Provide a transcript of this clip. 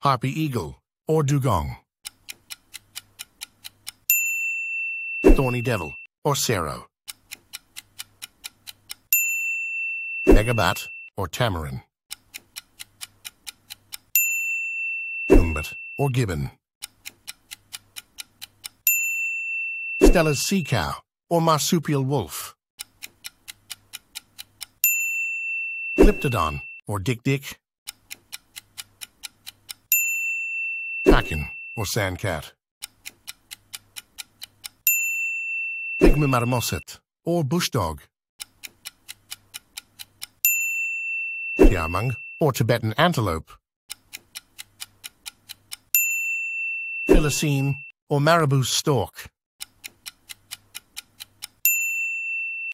harpy eagle, or dugong. Thorny devil, or serow. Megabat, or tamarin. Numbat, or gibbon. Steller's sea cow, or marsupial wolf. Glyptodon, or dik-dik. Kraken, or sandcat. Pygmy marmoset, or bush dog. Tiamung, or Tibetan antelope. Thylacine, or marabou stork.